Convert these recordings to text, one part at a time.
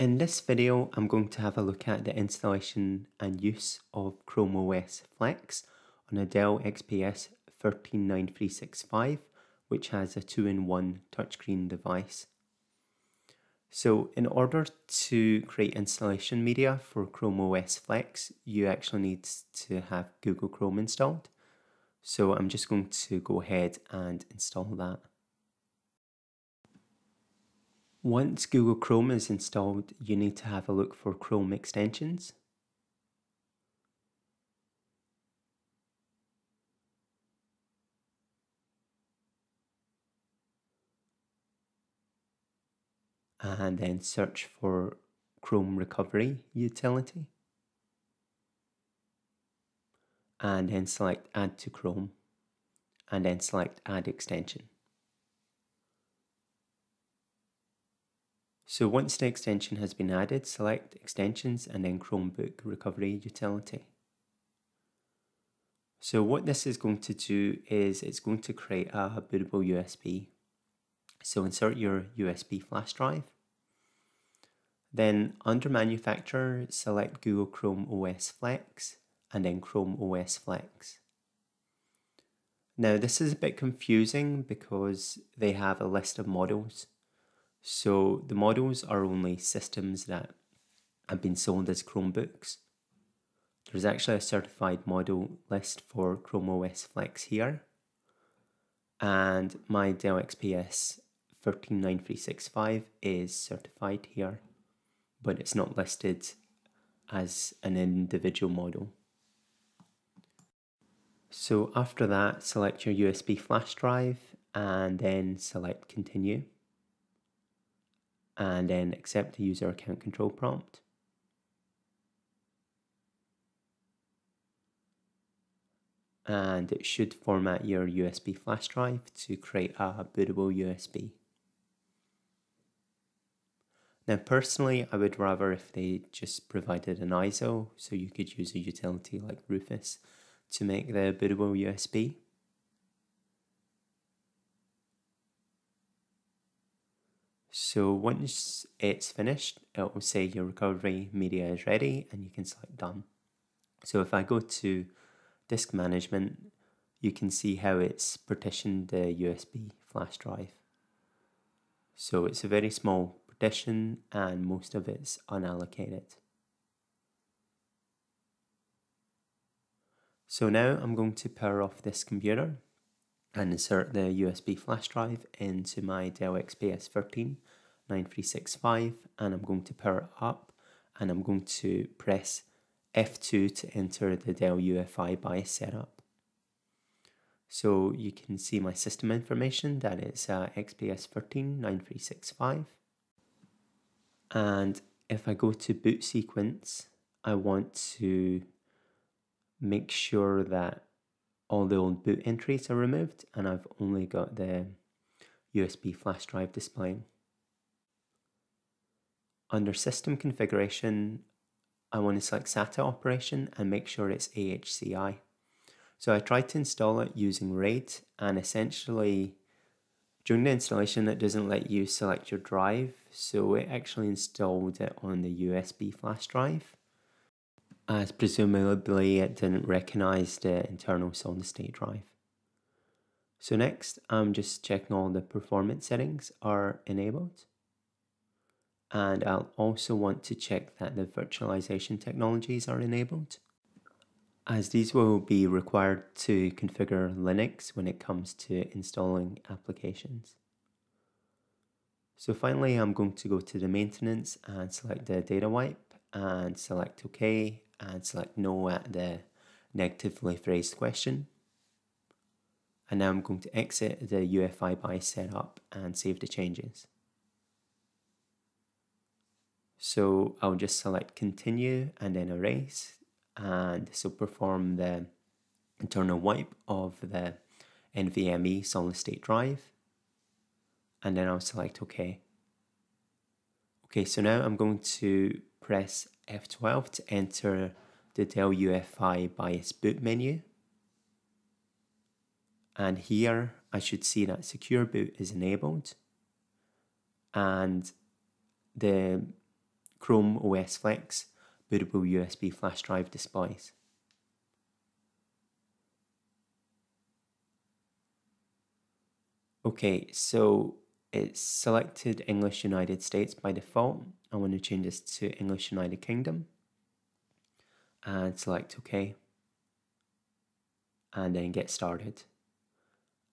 In this video, I'm going to have a look at the installation and use of Chrome OS Flex on a Dell XPS 13 9365, which has a two-in-one touchscreen device. So in order to create installation media for Chrome OS Flex, you actually need to have Google Chrome installed. So I'm just going to go ahead and install that. Once Google Chrome is installed, you need to have a look for Chrome extensions. And then search for Chrome Recovery utility. And then select Add to Chrome. And then select Add Extension. So once the extension has been added, select Extensions and then Chromebook Recovery Utility. So what this is going to do is it's going to create a bootable USB. So insert your USB flash drive. Then under manufacturer, select Google Chrome OS Flex and then Chrome OS Flex. Now this is a bit confusing because they have a list of models so the models are only systems that have been sold as Chromebooks. There's actually a certified model list for Chrome OS Flex here. And my Dell XPS 13 9365 is certified here, but it's not listed as an individual model. So after that, select your USB flash drive and then select continue and then accept the user account control prompt. And it should format your USB flash drive to create a bootable USB. Now personally, I would rather if they just provided an ISO, so you could use a utility like Rufus to make the bootable USB. So once it's finished, it will say your recovery media is ready and you can select done. So if I go to disk management, you can see how it's partitioned the USB flash drive. So it's a very small partition and most of it's unallocated. So now I'm going to power off this computer and insert the USB flash drive into my Dell XPS 13 9365 and I'm going to power it up and I'm going to press F2 to enter the Dell UEFI BIOS setup. So you can see my system information that is uh, XPS 13 9365 and if I go to boot sequence I want to make sure that all the old boot entries are removed and I've only got the USB flash drive displaying. Under system configuration, I want to select SATA operation and make sure it's AHCI. So I tried to install it using RAID and essentially during the installation it doesn't let you select your drive so it actually installed it on the USB flash drive as presumably it didn't recognize the internal solid state drive. So next I'm just checking all the performance settings are enabled and I'll also want to check that the virtualization technologies are enabled as these will be required to configure Linux when it comes to installing applications. So finally I'm going to go to the maintenance and select the data wipe and select OK and select no at the negatively phrased question. And now I'm going to exit the UEFI BIOS setup and save the changes. So I'll just select continue and then erase and so perform the internal wipe of the NVMe solid state drive and then I'll select OK. Okay, so now I'm going to press F12 to enter the Dell UEFI BIOS boot menu. And here I should see that secure boot is enabled and the Chrome OS Flex bootable USB flash drive displays. Okay, so it's selected English United States by default. I want to change this to English United Kingdom and select OK and then get started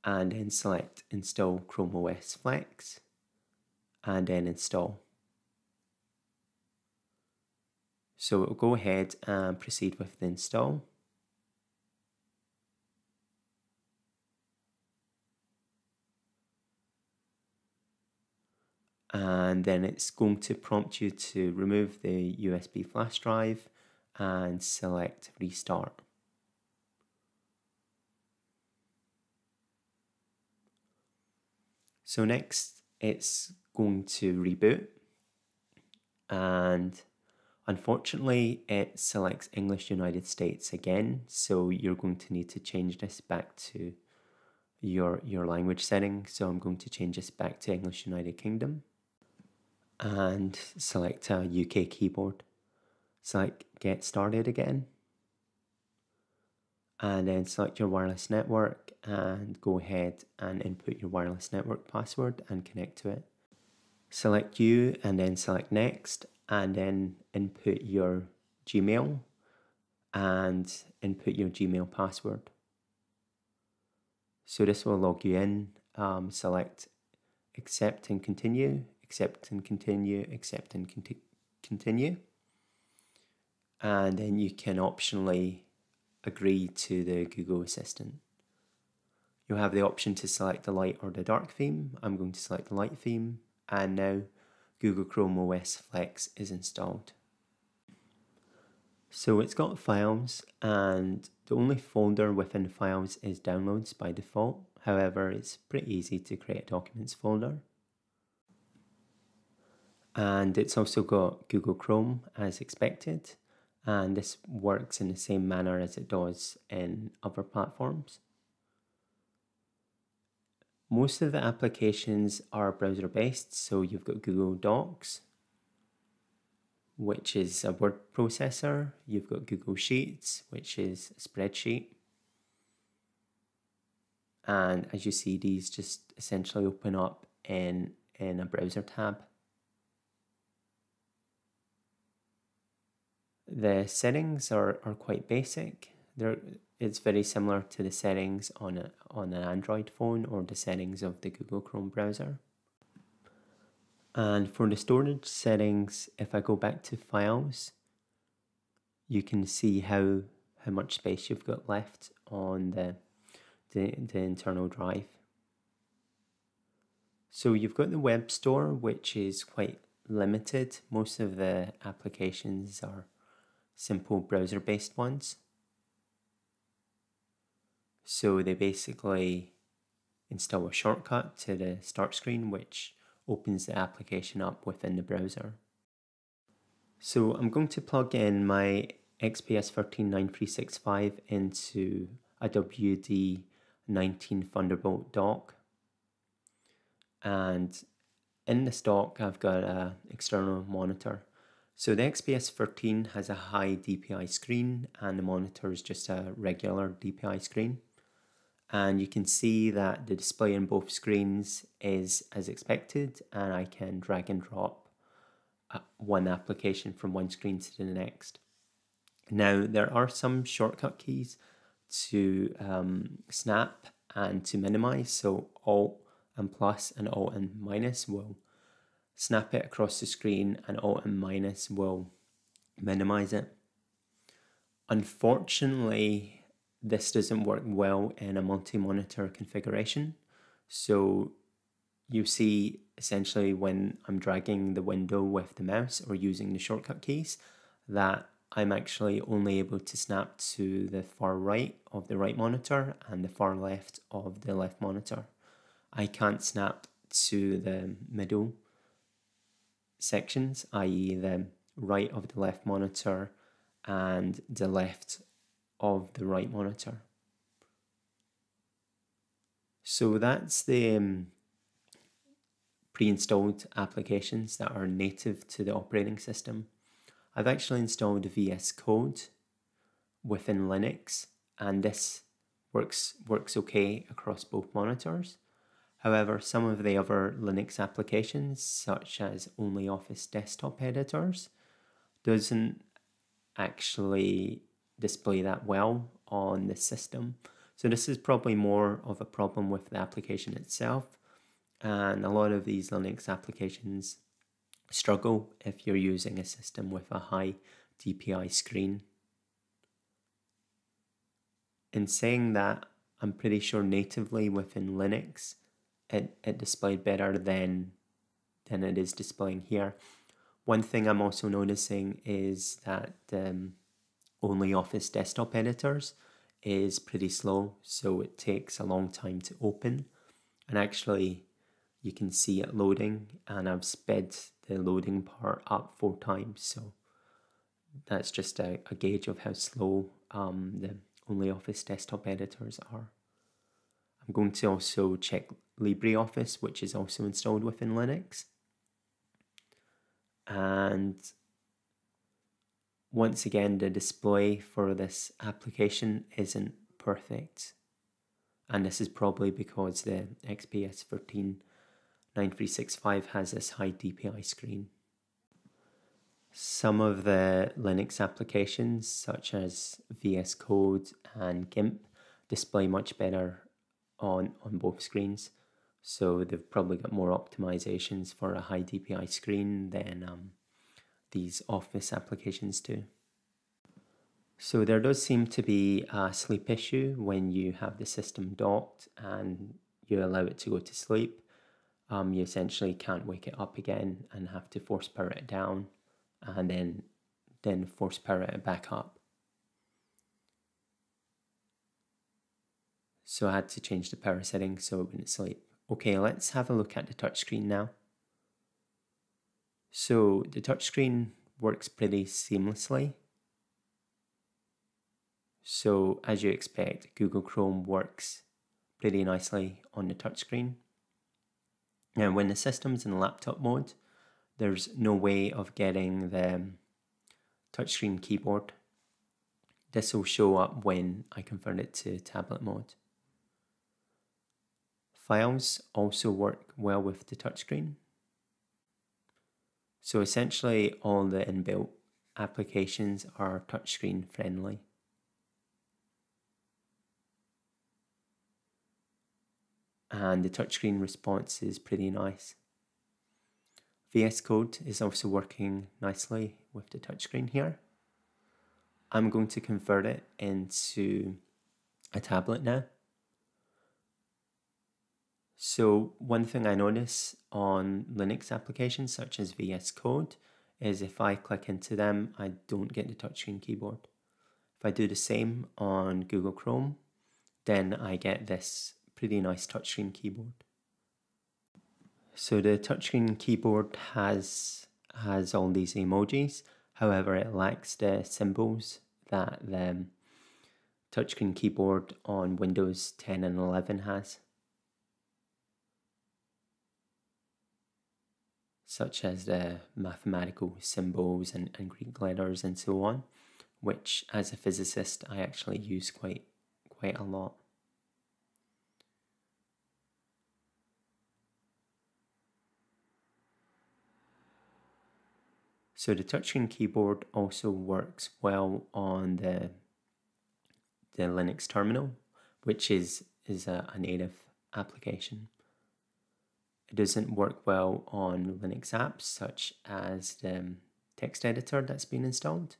and then select install Chrome OS Flex and then install. So it will go ahead and proceed with the install. And then it's going to prompt you to remove the USB flash drive and select restart. So next it's going to reboot and unfortunately it selects English United States again so you're going to need to change this back to your your language setting. So I'm going to change this back to English United Kingdom and select a UK keyboard. Select get started again. And then select your wireless network and go ahead and input your wireless network password and connect to it. Select you and then select next and then input your Gmail and input your Gmail password. So this will log you in. Um, select accept and continue, accept and continue, accept and conti continue. And then you can optionally agree to the Google Assistant. You'll have the option to select the light or the dark theme. I'm going to select the light theme and now Google Chrome OS Flex is installed. So it's got files and the only folder within files is downloads by default. However, it's pretty easy to create a documents folder. And it's also got Google Chrome as expected and this works in the same manner as it does in other platforms. Most of the applications are browser based, so you've got Google Docs, which is a word processor, you've got Google Sheets, which is a spreadsheet. And as you see, these just essentially open up in, in a browser tab. The settings are, are quite basic. They're, it's very similar to the settings on, a, on an Android phone or the settings of the Google Chrome browser. And for the storage settings, if I go back to files, you can see how, how much space you've got left on the, the, the internal drive. So you've got the web store, which is quite limited. Most of the applications are simple browser based ones. So they basically install a shortcut to the start screen which opens the application up within the browser. So I'm going to plug in my XPS 13 9365 into a WD-19 Thunderbolt dock and in this dock I've got an external monitor so the XPS 13 has a high DPI screen and the monitor is just a regular DPI screen. And you can see that the display in both screens is as expected and I can drag and drop uh, one application from one screen to the next. Now there are some shortcut keys to um, snap and to minimize. So Alt and plus and Alt and minus will snap it across the screen and Alt and minus will minimize it. Unfortunately, this doesn't work well in a multi-monitor configuration. So you see essentially when I'm dragging the window with the mouse or using the shortcut keys that I'm actually only able to snap to the far right of the right monitor and the far left of the left monitor. I can't snap to the middle sections, i.e., the right of the left monitor and the left of the right monitor. So that's the um, pre-installed applications that are native to the operating system. I've actually installed VS Code within Linux and this works works okay across both monitors. However, some of the other Linux applications, such as OnlyOffice desktop editors, doesn't actually display that well on the system. So this is probably more of a problem with the application itself. And a lot of these Linux applications struggle if you're using a system with a high DPI screen. In saying that, I'm pretty sure natively within Linux, it, it displayed better than, than it is displaying here. One thing I'm also noticing is that um, OnlyOffice desktop editors is pretty slow, so it takes a long time to open. And actually, you can see it loading, and I've sped the loading part up four times, so that's just a, a gauge of how slow um, the OnlyOffice desktop editors are. I'm going to also check LibreOffice, which is also installed within Linux. And once again, the display for this application isn't perfect. And this is probably because the XPS 13 9365 has this high DPI screen. Some of the Linux applications, such as VS Code and GIMP, display much better on, on both screens. So they've probably got more optimizations for a high DPI screen than um, these Office applications do. So there does seem to be a sleep issue when you have the system docked and you allow it to go to sleep. Um, you essentially can't wake it up again and have to force power it down and then then force power it back up. So I had to change the power setting so it wouldn't sleep. Okay, let's have a look at the touchscreen now. So the touchscreen works pretty seamlessly. So as you expect, Google Chrome works pretty nicely on the touchscreen. Now when the system's in laptop mode, there's no way of getting the touchscreen keyboard. This will show up when I convert it to tablet mode. Files also work well with the touchscreen. So essentially all the inbuilt applications are touchscreen friendly. And the touchscreen response is pretty nice. VS Code is also working nicely with the touchscreen here. I'm going to convert it into a tablet now. So one thing I notice on Linux applications such as VS Code is if I click into them, I don't get the touchscreen keyboard. If I do the same on Google Chrome, then I get this pretty nice touchscreen keyboard. So the touchscreen keyboard has has all these emojis, however it lacks the symbols that the touchscreen keyboard on Windows 10 and 11 has. Such as the mathematical symbols and, and Greek letters and so on, which as a physicist I actually use quite quite a lot. So the touchscreen keyboard also works well on the the Linux terminal, which is is a, a native application. It doesn't work well on Linux apps such as the text editor that's been installed.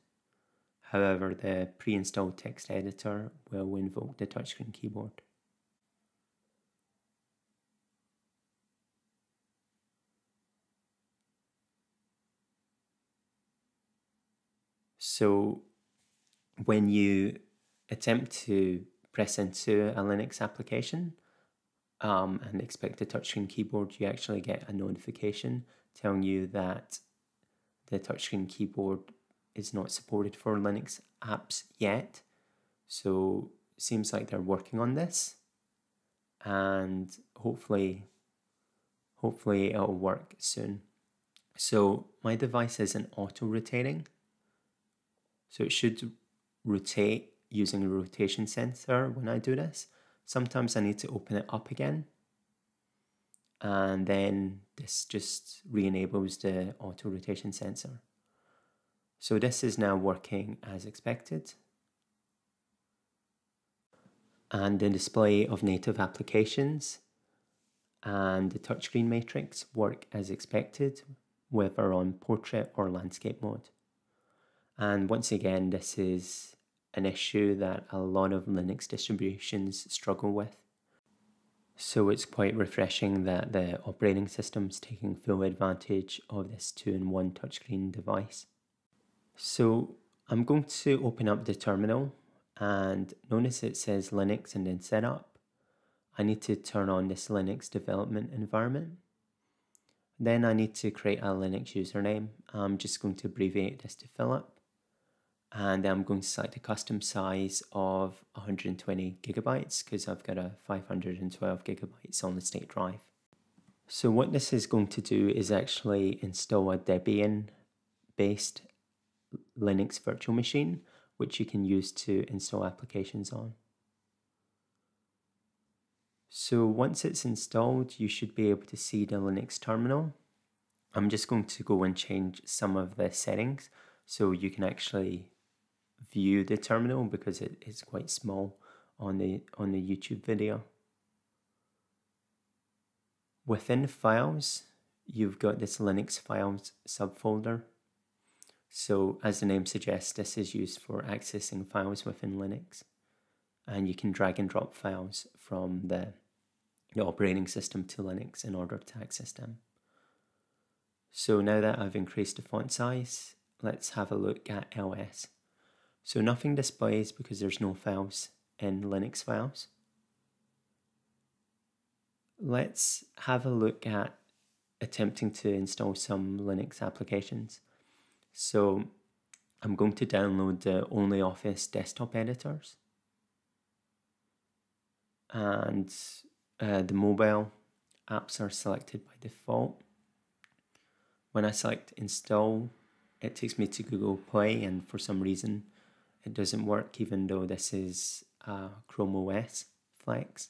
However, the pre-installed text editor will invoke the touchscreen keyboard. So when you attempt to press into a Linux application, um, and expect a touchscreen keyboard, you actually get a notification telling you that the touchscreen keyboard is not supported for Linux apps yet. So seems like they're working on this, and hopefully, Hopefully it'll work soon. So my device isn't auto-rotating. So it should rotate using a rotation sensor when I do this. Sometimes I need to open it up again. And then this just re-enables the auto rotation sensor. So this is now working as expected. And the display of native applications and the touchscreen matrix work as expected, whether on portrait or landscape mode. And once again, this is an issue that a lot of Linux distributions struggle with. So it's quite refreshing that the operating system's taking full advantage of this two-in-one touchscreen device. So I'm going to open up the terminal and notice it says Linux and then setup. I need to turn on this Linux development environment. Then I need to create a Linux username. I'm just going to abbreviate this to Philip and I'm going to select a custom size of 120 gigabytes because I've got a 512 gigabytes on the state drive. So what this is going to do is actually install a Debian based Linux virtual machine which you can use to install applications on. So once it's installed, you should be able to see the Linux terminal. I'm just going to go and change some of the settings so you can actually view the terminal because it is quite small on the on the YouTube video. Within files, you've got this Linux files subfolder. So as the name suggests, this is used for accessing files within Linux. And you can drag and drop files from the, the operating system to Linux in order to access them. So now that I've increased the font size, let's have a look at LS. So nothing displays because there's no files in Linux files. Let's have a look at attempting to install some Linux applications. So I'm going to download the OnlyOffice desktop editors. And uh, the mobile apps are selected by default. When I select install, it takes me to Google Play and for some reason it doesn't work even though this is a Chrome OS Flex.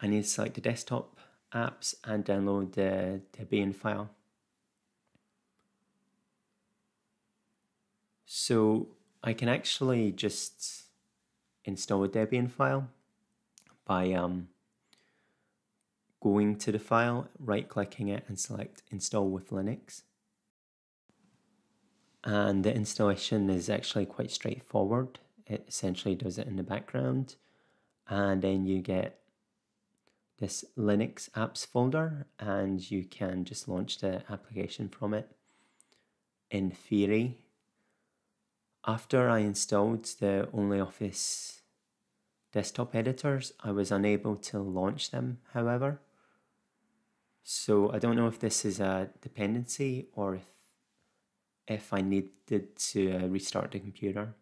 I need to select the desktop apps and download the Debian file. So I can actually just install a Debian file by um, going to the file, right clicking it and select install with Linux and the installation is actually quite straightforward. It essentially does it in the background and then you get this Linux apps folder and you can just launch the application from it. In theory, after I installed the OnlyOffice desktop editors, I was unable to launch them, however. So I don't know if this is a dependency or if if I needed to uh, restart the computer.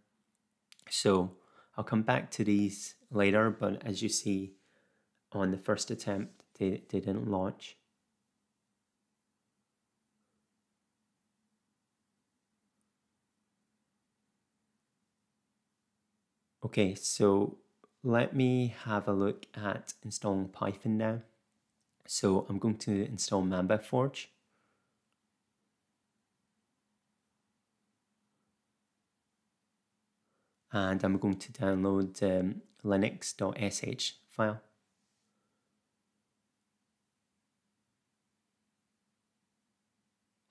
So I'll come back to these later, but as you see on the first attempt, they, they didn't launch. Okay, so let me have a look at installing Python now. So I'm going to install Mamba and I'm going to download um, linux.sh file.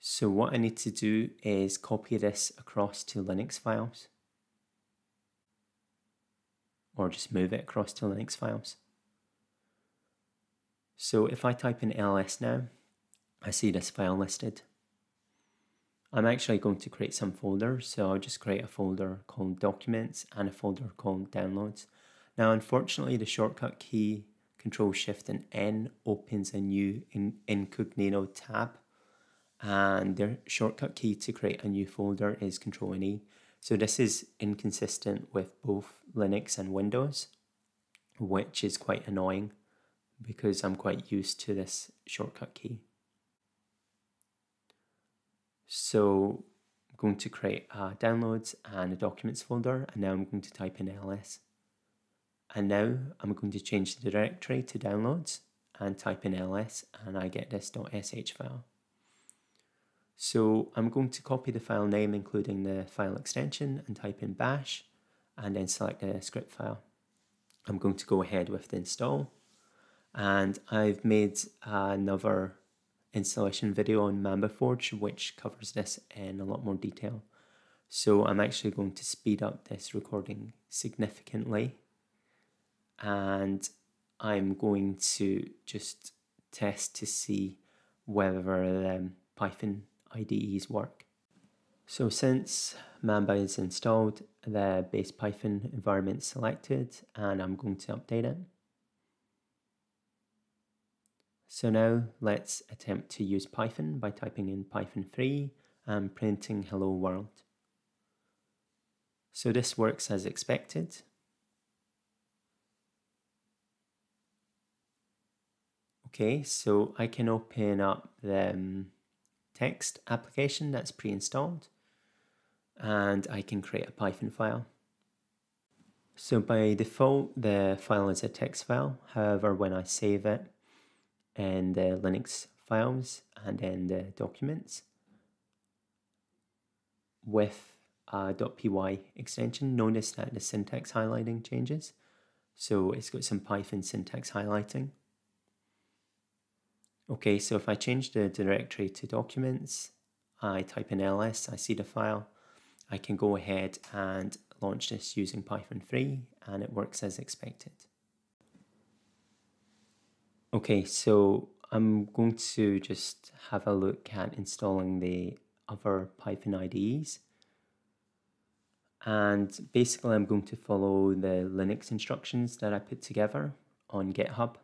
So what I need to do is copy this across to Linux files or just move it across to Linux files. So if I type in ls now, I see this file listed. I'm actually going to create some folders. So I'll just create a folder called documents and a folder called downloads. Now, unfortunately, the shortcut key Control Shift and N opens a new in incognito tab. And the shortcut key to create a new folder is Control and E. So this is inconsistent with both Linux and Windows, which is quite annoying because I'm quite used to this shortcut key. So I'm going to create a downloads and a documents folder and now I'm going to type in ls. And now I'm going to change the directory to downloads and type in ls and I get this .sh file. So I'm going to copy the file name including the file extension and type in bash and then select the script file. I'm going to go ahead with the install and I've made another installation video on Mambaforge which covers this in a lot more detail. So I'm actually going to speed up this recording significantly and I'm going to just test to see whether the um, Python IDEs work. So since Mamba is installed, the base Python environment selected and I'm going to update it. So now let's attempt to use Python by typing in Python 3 and printing hello world. So this works as expected. Okay, so I can open up the um, text application that's pre-installed and I can create a Python file. So by default, the file is a text file. However, when I save it in the Linux files and then the documents with a .py extension, notice that the syntax highlighting changes. So it's got some Python syntax highlighting. Okay, so if I change the directory to documents, I type in ls, I see the file, I can go ahead and launch this using Python 3 and it works as expected. Okay, so I'm going to just have a look at installing the other Python IDEs. And basically I'm going to follow the Linux instructions that I put together on GitHub.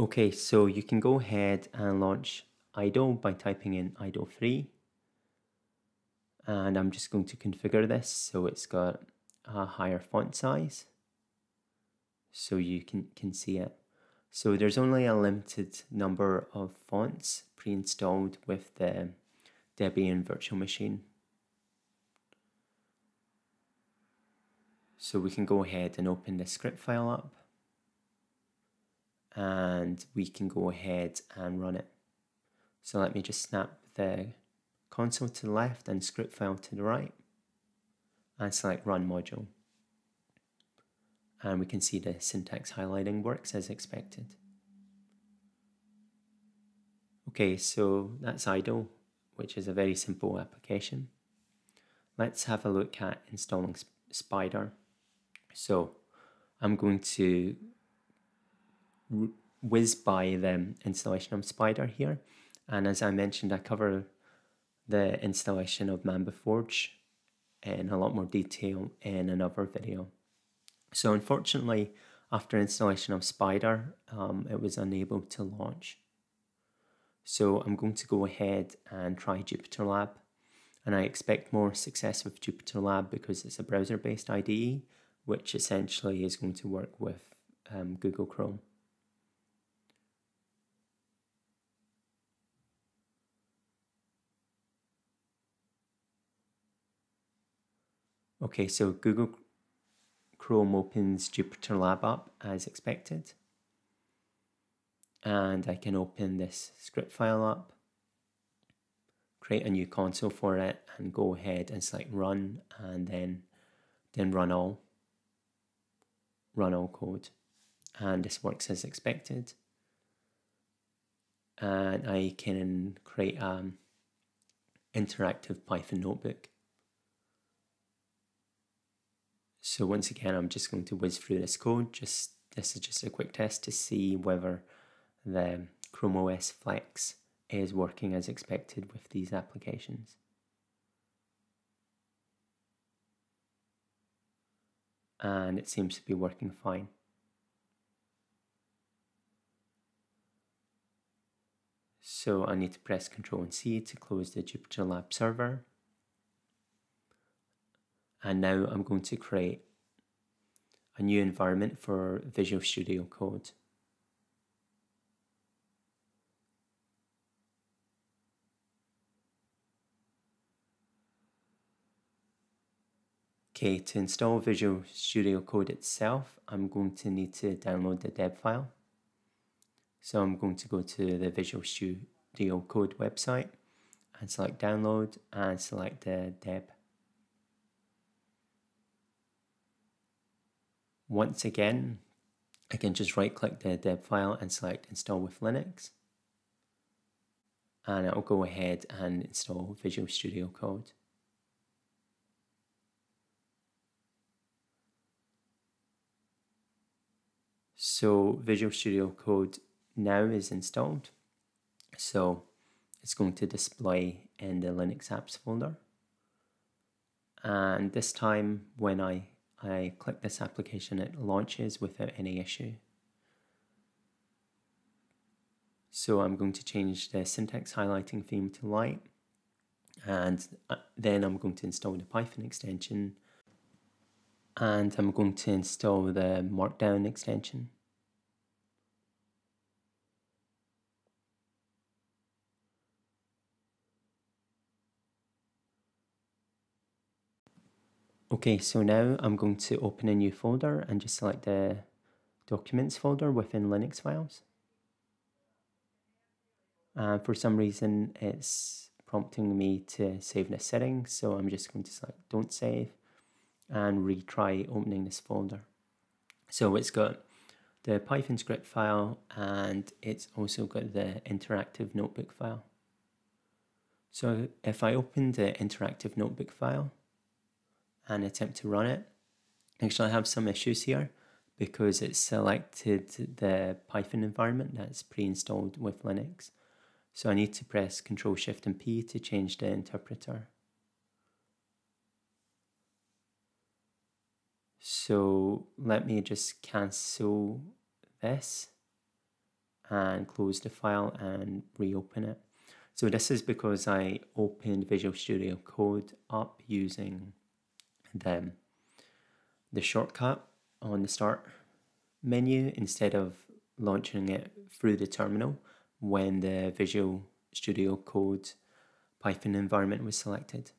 Okay, so you can go ahead and launch idle by typing in idle 3 and I'm just going to configure this so it's got a higher font size so you can, can see it. So there's only a limited number of fonts pre-installed with the Debian virtual machine. So we can go ahead and open the script file up and we can go ahead and run it. So let me just snap the console to the left and script file to the right and select run module. And we can see the syntax highlighting works as expected. Okay, so that's idle, which is a very simple application. Let's have a look at installing Spyder. So I'm going to whiz by the installation of Spyder here. And as I mentioned, I cover the installation of Mambaforge in a lot more detail in another video. So unfortunately, after installation of Spyder, um, it was unable to launch. So I'm going to go ahead and try JupyterLab. And I expect more success with JupyterLab because it's a browser-based IDE, which essentially is going to work with um, Google Chrome. Okay, so Google Chrome opens JupyterLab up as expected. And I can open this script file up, create a new console for it, and go ahead and select run and then then run all. Run all code. And this works as expected. And I can create an um, interactive Python notebook So once again, I'm just going to whiz through this code. Just This is just a quick test to see whether the Chrome OS Flex is working as expected with these applications. And it seems to be working fine. So I need to press Ctrl and C to close the Jupyter Lab server. And now I'm going to create a new environment for Visual Studio Code. Okay, to install Visual Studio Code itself, I'm going to need to download the deb file. So I'm going to go to the Visual Studio Code website and select download and select the deb. Once again, I can just right click the deb file and select install with Linux. And it'll go ahead and install Visual Studio Code. So Visual Studio Code now is installed. So it's going to display in the Linux apps folder. And this time when I, I click this application, it launches without any issue. So I'm going to change the syntax highlighting theme to light. And uh, then I'm going to install the Python extension. And I'm going to install the Markdown extension. Okay, so now I'm going to open a new folder and just select the documents folder within Linux files. Uh, for some reason, it's prompting me to save this setting, so I'm just going to select don't save and retry opening this folder. So it's got the Python script file and it's also got the interactive notebook file. So if I open the interactive notebook file, and attempt to run it. Actually, I have some issues here because it's selected the Python environment that's pre-installed with Linux. So I need to press Control Shift and P to change the interpreter. So let me just cancel this and close the file and reopen it. So this is because I opened Visual Studio Code up using the, the shortcut on the start menu instead of launching it through the terminal when the Visual Studio Code Python environment was selected.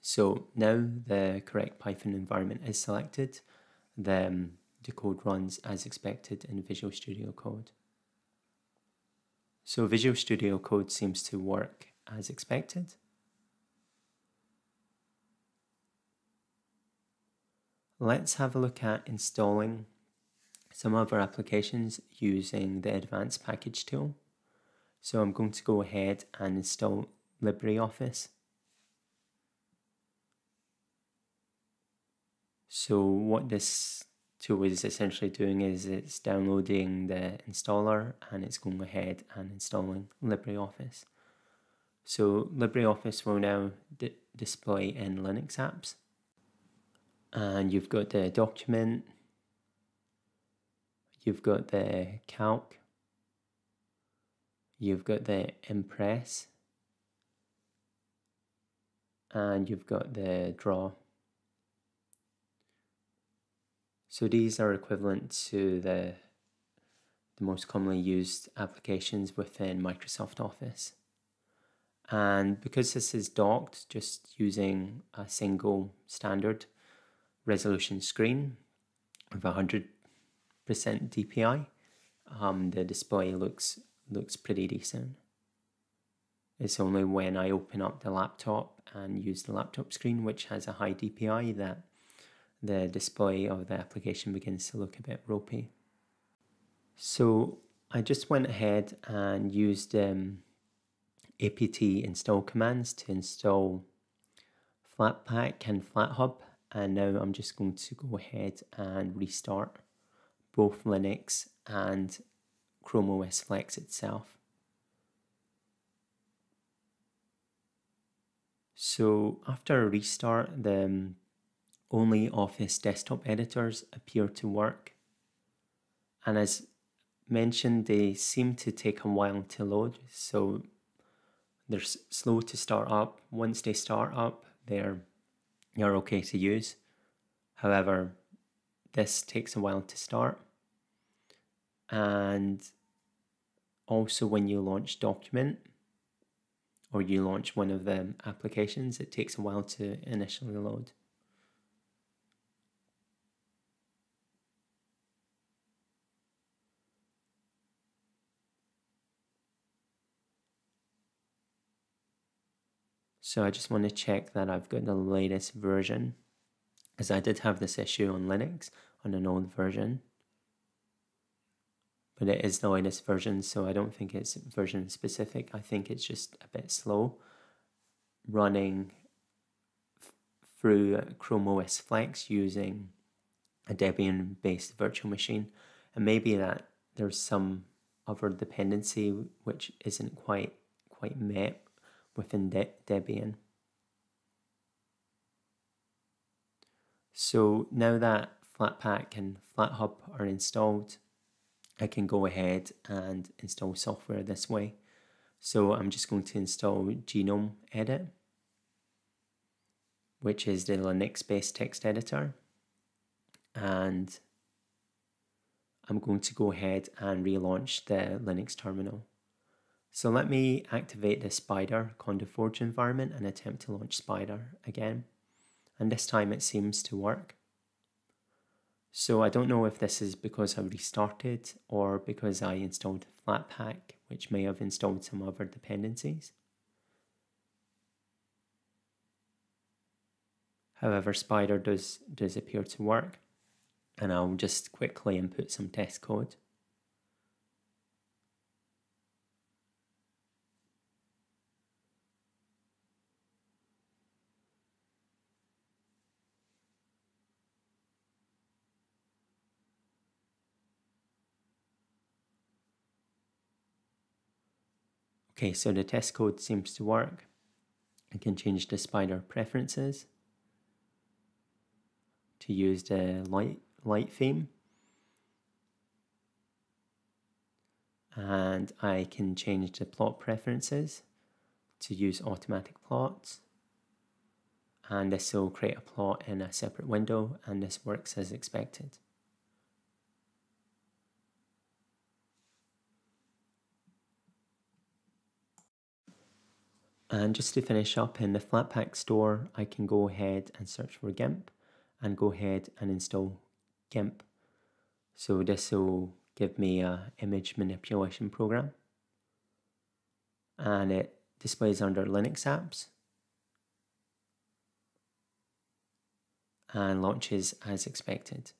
So now the correct Python environment is selected, the, the code runs as expected in Visual Studio Code. So Visual Studio Code seems to work as expected. Let's have a look at installing some of our applications using the advanced package tool. So I'm going to go ahead and install LibreOffice. So what this tool is essentially doing is it's downloading the installer and it's going ahead and installing LibreOffice. So LibreOffice will now display in Linux apps and you've got the document, you've got the calc, you've got the impress, and you've got the draw. So these are equivalent to the, the most commonly used applications within Microsoft Office. And because this is docked, just using a single standard resolution screen with 100% DPI, um, the display looks looks pretty decent. It's only when I open up the laptop and use the laptop screen, which has a high DPI, that the display of the application begins to look a bit ropey. So I just went ahead and used um, apt install commands to install Flatpak and FlatHub and now I'm just going to go ahead and restart both Linux and Chrome OS Flex itself. So after a restart, the um, OnlyOffice desktop editors appear to work. And as mentioned, they seem to take a while to load. So they're slow to start up. Once they start up, they're are okay to use. However, this takes a while to start. And also when you launch document or you launch one of the applications, it takes a while to initially load. So I just want to check that I've got the latest version because I did have this issue on Linux on an old version. But it is the latest version, so I don't think it's version specific. I think it's just a bit slow running through Chrome OS Flex using a Debian based virtual machine. And maybe that there's some other dependency which isn't quite quite met within De Debian. So now that Flatpak and FlatHub are installed, I can go ahead and install software this way. So I'm just going to install GNOME Edit, which is the Linux-based text editor. And I'm going to go ahead and relaunch the Linux terminal. So let me activate the Spyder CondaForge environment and attempt to launch Spyder again. And this time it seems to work. So I don't know if this is because I restarted or because I installed Flatpak, which may have installed some other dependencies. However, Spyder does, does appear to work. And I'll just quickly input some test code. Okay, so the test code seems to work. I can change the Spyder preferences to use the light, light theme. And I can change the plot preferences to use automatic plots. And this will create a plot in a separate window and this works as expected. And just to finish up in the Flatpak store, I can go ahead and search for GIMP and go ahead and install GIMP. So this will give me a image manipulation program and it displays under Linux apps and launches as expected.